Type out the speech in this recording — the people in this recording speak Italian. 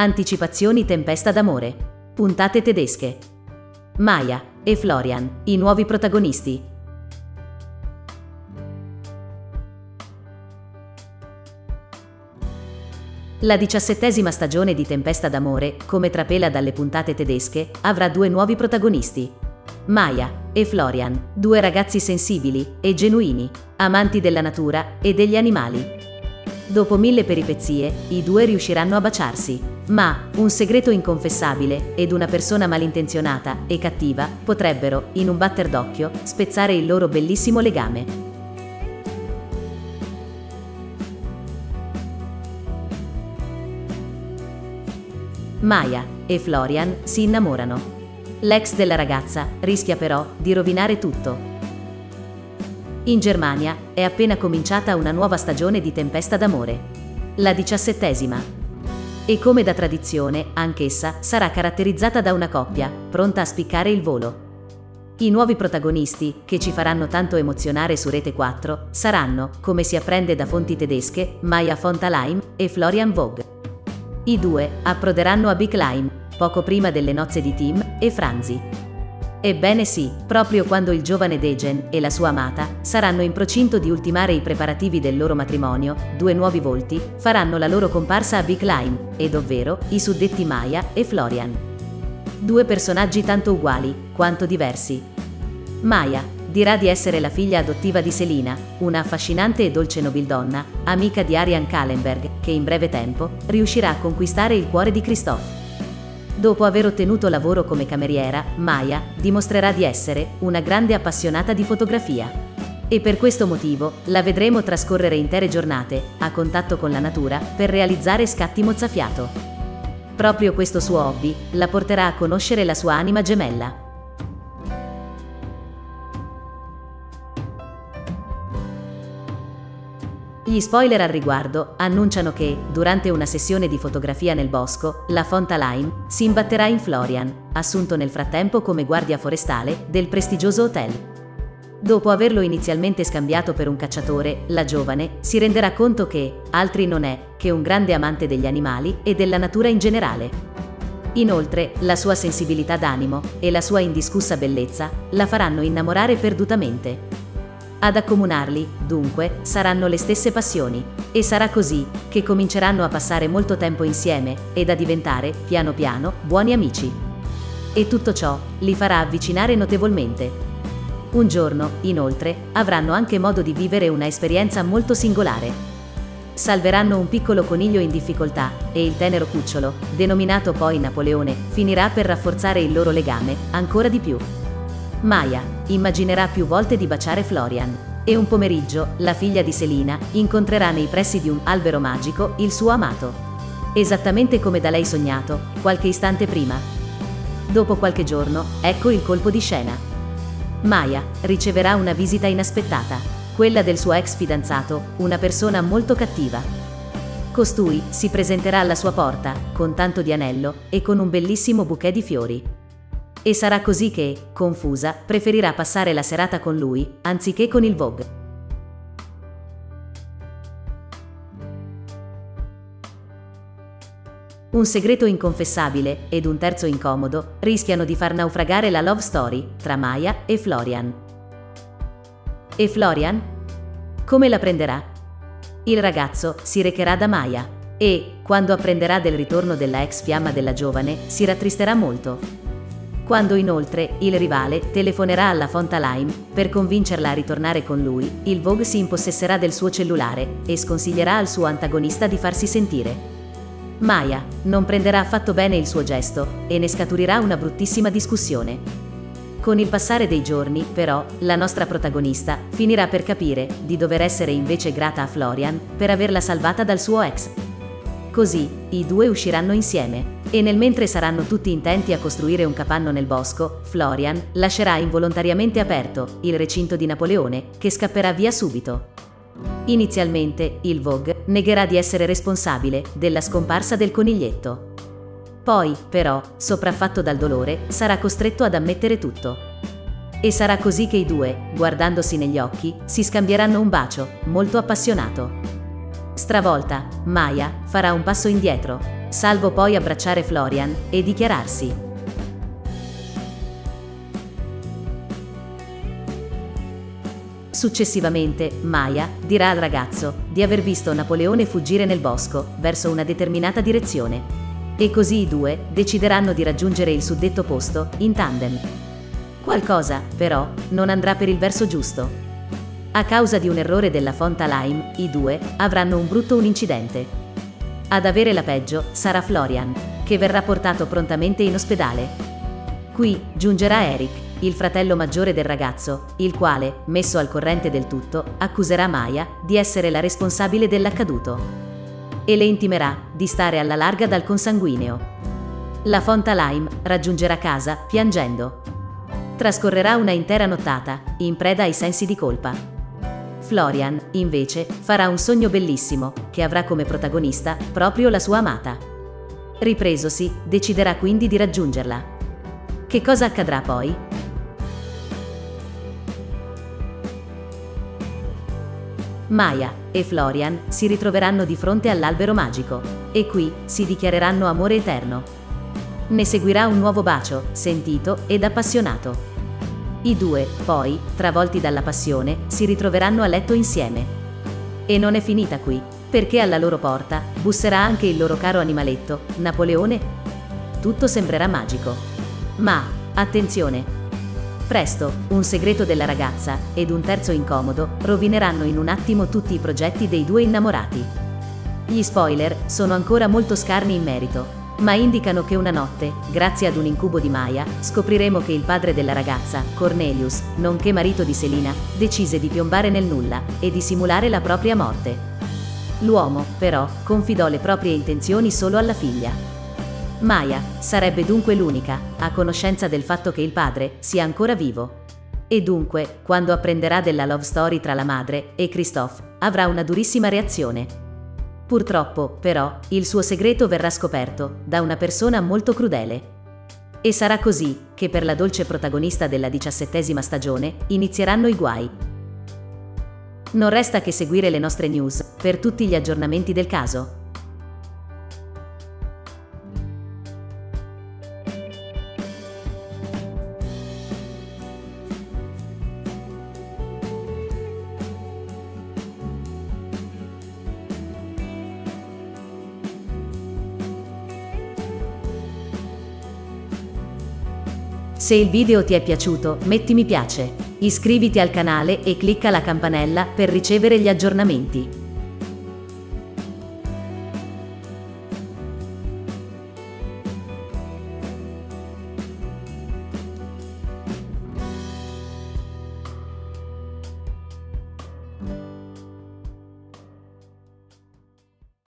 Anticipazioni Tempesta d'amore. Puntate tedesche. Maya e Florian, i nuovi protagonisti. La diciassettesima stagione di Tempesta d'amore, come trapela dalle puntate tedesche, avrà due nuovi protagonisti. Maya e Florian, due ragazzi sensibili e genuini, amanti della natura e degli animali. Dopo mille peripezie, i due riusciranno a baciarsi. Ma un segreto inconfessabile ed una persona malintenzionata e cattiva potrebbero, in un batter d'occhio, spezzare il loro bellissimo legame. Maya e Florian si innamorano. L'ex della ragazza rischia però di rovinare tutto. In Germania è appena cominciata una nuova stagione di Tempesta d'amore. La diciassettesima. E come da tradizione, anch'essa sarà caratterizzata da una coppia, pronta a spiccare il volo. I nuovi protagonisti, che ci faranno tanto emozionare su Rete 4, saranno, come si apprende da fonti tedesche, Maya Fontalein e Florian Vogue. I due approderanno a Big Lime, poco prima delle nozze di Tim e Franzi. Ebbene sì, proprio quando il giovane Degen e la sua amata saranno in procinto di ultimare i preparativi del loro matrimonio, due nuovi volti faranno la loro comparsa a Big Line, ed ovvero i suddetti Maya e Florian. Due personaggi tanto uguali quanto diversi. Maya dirà di essere la figlia adottiva di Selina, una affascinante e dolce nobildonna, amica di Arian Kallenberg, che in breve tempo riuscirà a conquistare il cuore di Christophe. Dopo aver ottenuto lavoro come cameriera, Maya dimostrerà di essere una grande appassionata di fotografia. E per questo motivo la vedremo trascorrere intere giornate a contatto con la natura per realizzare scatti mozzafiato. Proprio questo suo hobby la porterà a conoscere la sua anima gemella. Gli spoiler al riguardo annunciano che, durante una sessione di fotografia nel bosco, la Fontalein si imbatterà in Florian, assunto nel frattempo come guardia forestale del prestigioso hotel. Dopo averlo inizialmente scambiato per un cacciatore, la giovane si renderà conto che altri non è che un grande amante degli animali e della natura in generale. Inoltre, la sua sensibilità d'animo e la sua indiscussa bellezza la faranno innamorare perdutamente. Ad accomunarli, dunque, saranno le stesse passioni, e sarà così che cominceranno a passare molto tempo insieme ed a diventare, piano piano, buoni amici. E tutto ciò li farà avvicinare notevolmente. Un giorno, inoltre, avranno anche modo di vivere una esperienza molto singolare. Salveranno un piccolo coniglio in difficoltà e il tenero cucciolo, denominato poi Napoleone, finirà per rafforzare il loro legame ancora di più. Maya immaginerà più volte di baciare Florian. E un pomeriggio, la figlia di Selina incontrerà nei pressi di un albero magico il suo amato. Esattamente come da lei sognato, qualche istante prima. Dopo qualche giorno, ecco il colpo di scena. Maya riceverà una visita inaspettata, quella del suo ex fidanzato, una persona molto cattiva. Costui si presenterà alla sua porta, con tanto di anello e con un bellissimo bouquet di fiori. E sarà così che, confusa, preferirà passare la serata con lui, anziché con il Vogue. Un segreto inconfessabile ed un terzo incomodo rischiano di far naufragare la love story tra Maya e Florian. E Florian? Come la prenderà? Il ragazzo si recherà da Maya e, quando apprenderà del ritorno della ex fiamma della giovane, si rattristerà molto quando inoltre il rivale telefonerà alla Fontalein per convincerla a ritornare con lui, il Vogue si impossesserà del suo cellulare e sconsiglierà al suo antagonista di farsi sentire. Maya non prenderà affatto bene il suo gesto e ne scaturirà una bruttissima discussione. Con il passare dei giorni, però, la nostra protagonista finirà per capire di dover essere invece grata a Florian per averla salvata dal suo ex. Così, i due usciranno insieme. E nel mentre saranno tutti intenti a costruire un capanno nel bosco, Florian lascerà involontariamente aperto il recinto di Napoleone, che scapperà via subito. Inizialmente, il Vogue negherà di essere responsabile della scomparsa del coniglietto. Poi, però, sopraffatto dal dolore, sarà costretto ad ammettere tutto. E sarà così che i due, guardandosi negli occhi, si scambieranno un bacio, molto appassionato. Stravolta, Maya farà un passo indietro. salvo poi abbracciare Florian e dichiararsi. Successivamente, Maya dirà al ragazzo di aver visto Napoleone fuggire nel bosco verso una determinata direzione. E così i due decideranno di raggiungere il suddetto posto in tandem. Qualcosa, però, non andrà per il verso giusto. A causa di un errore della fonta Lime, i due avranno un brutto un incidente. Ad avere la peggio sarà Florian, che verrà portato prontamente in ospedale. Qui giungerà Eric, il fratello maggiore del ragazzo, il quale, messo al corrente del tutto, accuserà Maya di essere la responsabile dell'accaduto. E le intimerà di stare alla larga dal consanguineo. La Fonta Lime raggiungerà casa piangendo. Trascorrerà una intera nottata, in preda ai sensi di colpa. Florian, invece, farà un sogno bellissimo, che avrà come protagonista proprio la sua amata. Ripresosi, deciderà quindi di raggiungerla. Che cosa accadrà poi? Maya e Florian si ritroveranno di fronte all'albero magico e qui si dichiareranno amore eterno. Ne seguirà un nuovo bacio, sentito ed appassionato. I due, poi, travolti dalla passione, si ritroveranno a letto insieme. E non è finita qui, perché alla loro porta busserà anche il loro caro animaletto, Napoleone. Tutto sembrerà magico. Ma, attenzione, Presto, un segreto della ragazza ed un terzo incomodo rovineranno in un attimo tutti i progetti dei due innamorati. Gli spoiler sono ancora molto scarni in merito, ma indicano che una notte, grazie ad un incubo di Maya, scopriremo che il padre della ragazza, Cornelius, nonché marito di Selina, decise di piombare nel nulla e di simulare la propria morte. L'uomo, però, confidò le proprie intenzioni solo alla figlia. Maya sarebbe dunque l'unica a conoscenza del fatto che il padre sia ancora vivo. E dunque, quando apprenderà della love story tra la madre e Christophe, avrà una durissima reazione. Purtroppo, però, il suo segreto verrà scoperto da una persona molto crudele. E sarà così che per la dolce protagonista della diciassettesima stagione inizieranno i guai. Non resta che seguire le nostre news per tutti gli aggiornamenti del caso. Se il video ti è piaciuto, metti mi piace, iscriviti al canale e clicca la campanella per ricevere gli aggiornamenti.